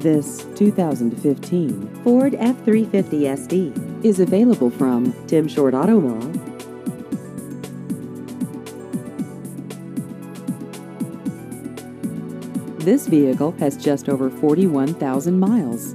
This 2015 Ford F-350 SD. is available from Tim Short Auto Mall. This vehicle has just over 41,000 miles.